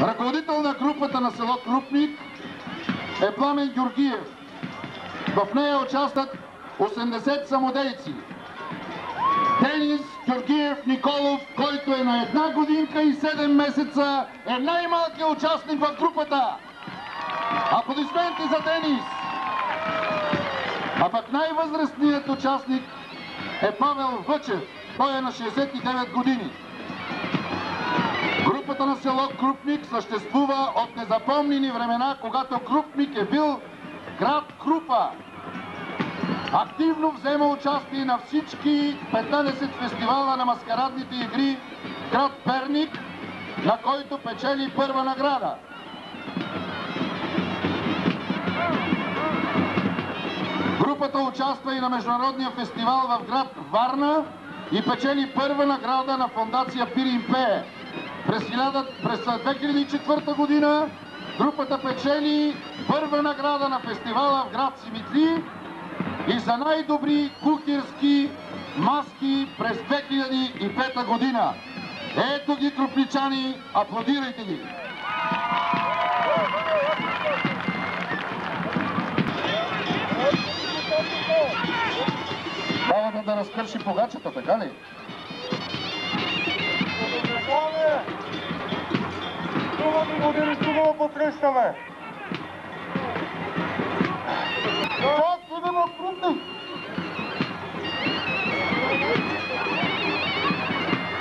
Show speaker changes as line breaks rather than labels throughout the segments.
Ръководител на групата на село Крупник е Пламен Георгиев. В нея участват 80 самодейци. Денис Георгиев Николов, който е на една годинка и 7 месеца, е най-малкият участник в групата. Аплодисменти за Денис! А пък най-възрастният участник е Павел Въчев. Той е на 69 години. Групата на село Крупник съществува от незапомнени времена, когато Крупник е бил град Крупа. Активно взема участие на всички 15 фестивала на маскарадните игри град Перник, на който печели първа награда. Групата участва и на Международния фестивал в град Варна и печели първа награда на фондация Пирин Пее. През, 1000, през 2004 година групата печели първа награда на фестивала в град Симитли и за най-добри кухерски маски през 2005 година. Ето ги, крупничани, аплодирайте ги! Трябва да разкърши погачата, така ли?
Години, хубаво посрещаме.
Как идем от крупник?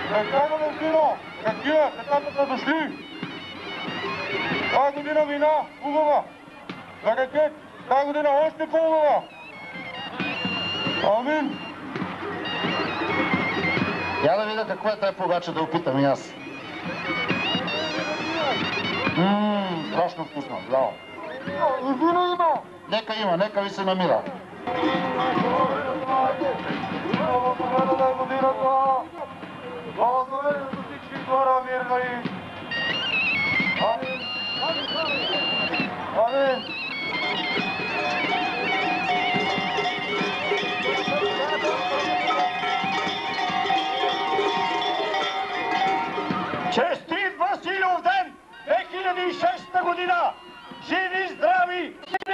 Така да не вино. Такива, децата са дошли. Тази година вина, хубава. За рекет, тази година още по-хубава. Амин.
Я да видя какво е тая погача, да опитам и аз. Ммм, страшно вкусно, браво.
И вино има.
Нека има, нека ви се намира.
Хубава победа на годината. Благословени за всички хора, мирно и. Амин. Амин.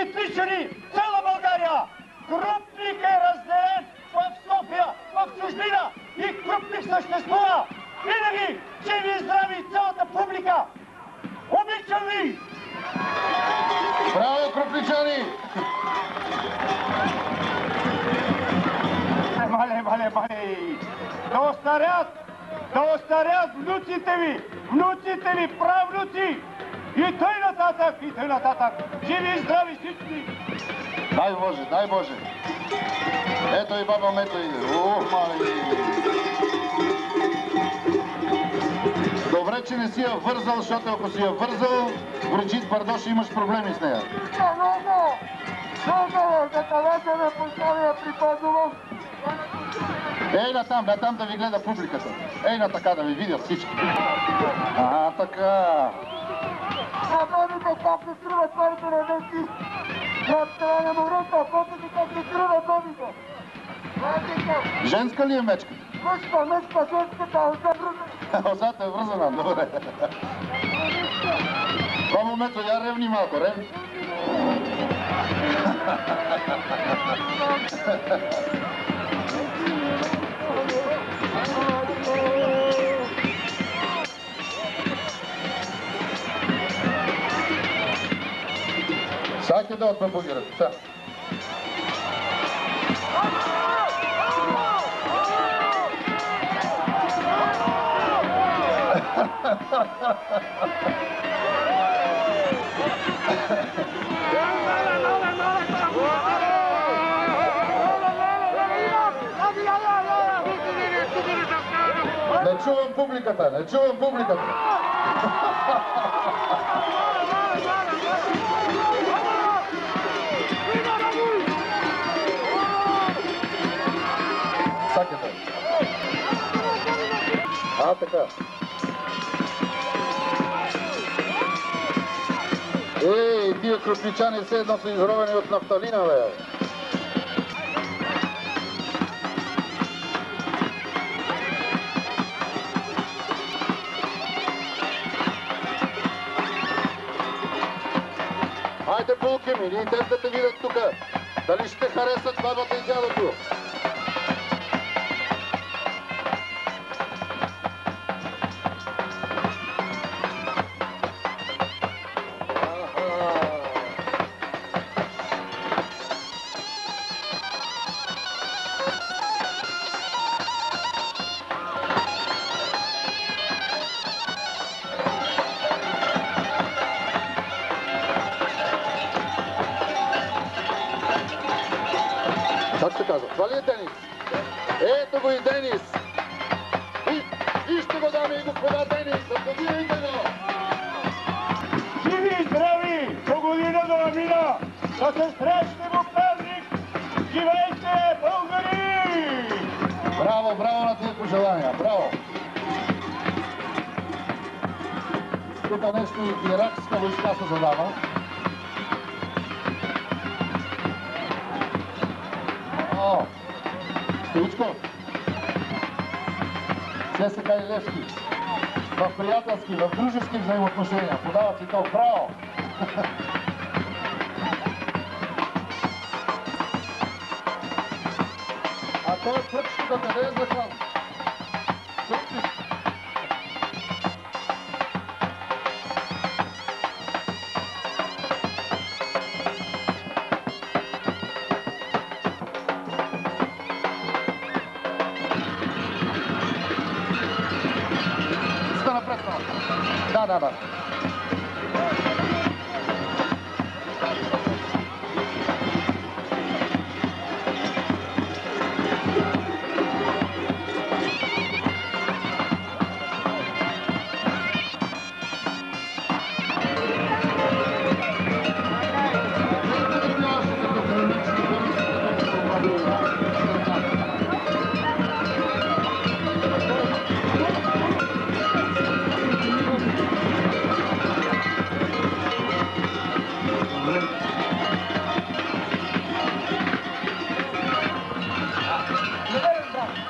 симметрични, цяла България! Крупник е разделен в София, в чужбина и Крупник съществува! Винаги живи, здрави, цялата публика! Обичам ви!
Браво, крупничани!
Мале, мале, мале! Да остарят! Да остарят внуците ви! Внуците ви, правнуци! И тъй нататък, и тъй нататък! Живи и здрави всички!
Дай Боже, дай Боже! Ето и баба Мето иде. Ух, мали! Добре, че не си я вързал, защото ако си я вързал, Бриджит Бардош имаш проблеми с нея.
Много! Много! За това се ме поставя при Пазова.
Ей натам, натам да ви гледа публиката. Ей на така да ви видят всички. А, така.
Работите как се струва твоите невести. На страна на морето, попите как се струва бобите. Работите.
Женска ли е мечка?
Мъжка, мъжка, женската, отзабрана.
Осата е вързана, добре. Баба Мето, я ревни малко, ревни. Всяки да от бабугират. Са. Не чувам публиката, не чувам публиката. А, така. Ей, тия крупничани все едно са изровени от нафталина, бе. Хайде, булки ми, ние те да те видят тук. Дали ще харесат бабата и дядото? Как се казва? Това ли е Денис? Ето го и Денис! И, вижте го, дами и господа, Денис! Аплодирайте го!
Живи и здрави! До година до намина! Да се срещне в Перник! Живейте, българи!
Браво, браво на тия пожелания! Браво! Тук нещо иракска войска се задава. Стоичко! ССК и Левски. В приятелски, в дружески взаимоотношения. Подават си то. Браво! А той пръчката къде е заклан? Да, да,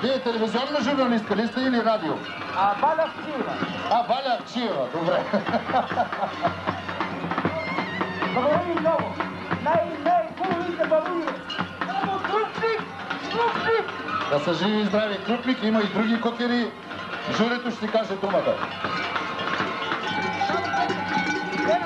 Вие телевизионна журналистка ли сте или радио?
А Баля Вчива!
А, Валя Авчиева, добре.
Благодаря ви много! Най, най-хубавите балуни! Само крупник! Крупник!
Да са живи и здрави крупник, има и други котери. Журито ще каже думата.
Е,